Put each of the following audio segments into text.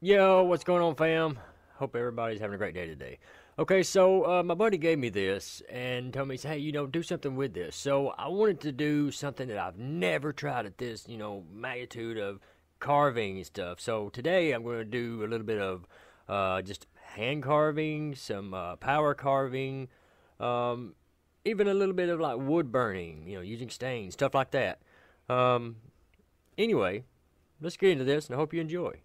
Yo, what's going on, fam? Hope everybody's having a great day today. Okay, so uh, my buddy gave me this and told me, hey, you know, do something with this. So I wanted to do something that I've never tried at this, you know, magnitude of carving and stuff. So today I'm going to do a little bit of uh, just hand carving, some uh, power carving, um, even a little bit of like wood burning, you know, using stains, stuff like that. Um, anyway, let's get into this and I hope you enjoy.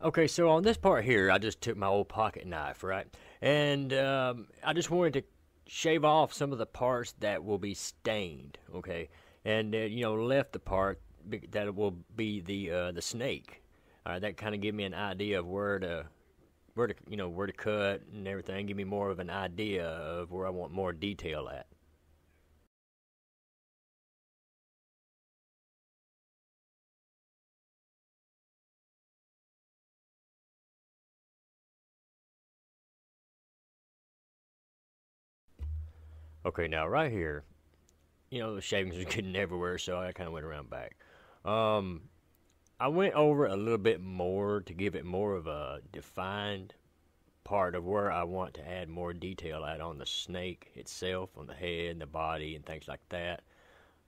Okay, so on this part here, I just took my old pocket knife, right? And um, I just wanted to shave off some of the parts that will be stained, okay? And, uh, you know, left the part that will be the uh, the snake. All right, that kind of give me an idea of where to where to you know where to cut and everything. Give me more of an idea of where I want more detail at. Okay, now right here, you know the shavings are getting everywhere, so I kind of went around back. Um, I went over a little bit more to give it more of a defined part of where I want to add more detail out on the snake itself, on the head, the body, and things like that.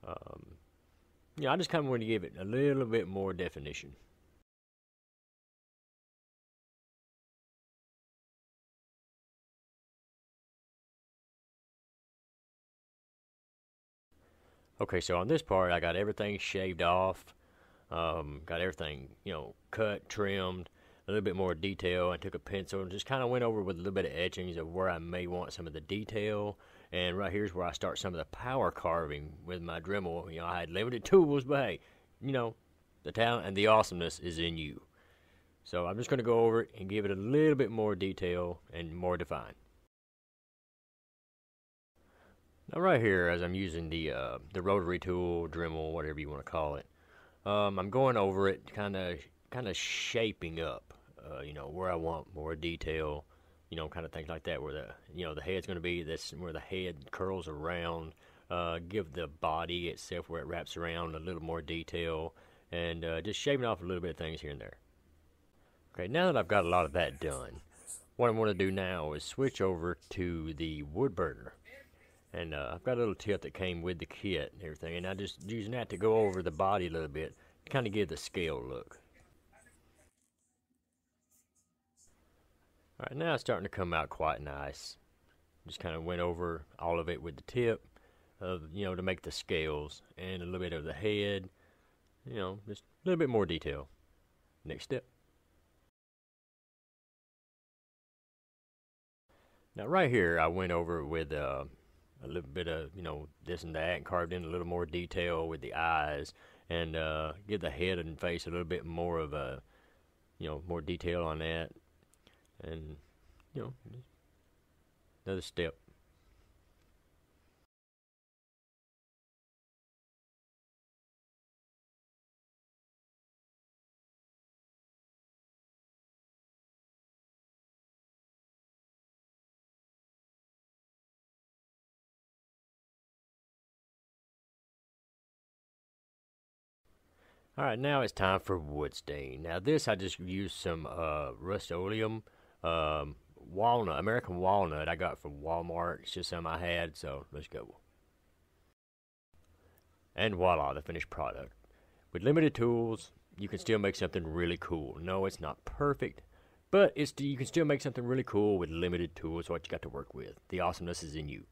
Um, you know, I just kind of want to give it a little bit more definition. Okay, so on this part, I got everything shaved off. Um, got everything, you know, cut, trimmed, a little bit more detail. I took a pencil and just kind of went over with a little bit of etchings of where I may want some of the detail. And right here's where I start some of the power carving with my Dremel. You know, I had limited tools, but hey, you know, the talent and the awesomeness is in you. So I'm just going to go over it and give it a little bit more detail and more defined. Now right here, as I'm using the uh, the rotary tool, Dremel, whatever you want to call it, um, I'm going over it, kind of kind of shaping up, uh, you know, where I want more detail, you know, kind of things like that, where the you know the head's going to be this, where the head curls around, uh, give the body itself where it wraps around a little more detail, and uh, just shaving off a little bit of things here and there. Okay, now that I've got a lot of that done, what I want to do now is switch over to the wood burner. And uh, I've got a little tip that came with the kit and everything, and I just using that to go over the body a little bit, kind of give the scale look. Alright, now it's starting to come out quite nice. Just kind of went over all of it with the tip, of you know, to make the scales, and a little bit of the head, you know, just a little bit more detail. Next step. Now right here, I went over with uh, a little bit of you know this and that and carved in a little more detail with the eyes and uh, give the head and face a little bit more of a you know more detail on that. And you know another step All right, now it's time for wood stain. Now this, I just used some uh, Rust-Oleum um, walnut, American walnut I got from Walmart. It's just some I had, so let's go. And voila, the finished product. With limited tools, you can still make something really cool. No, it's not perfect, but it's you can still make something really cool with limited tools. What you got to work with. The awesomeness is in you.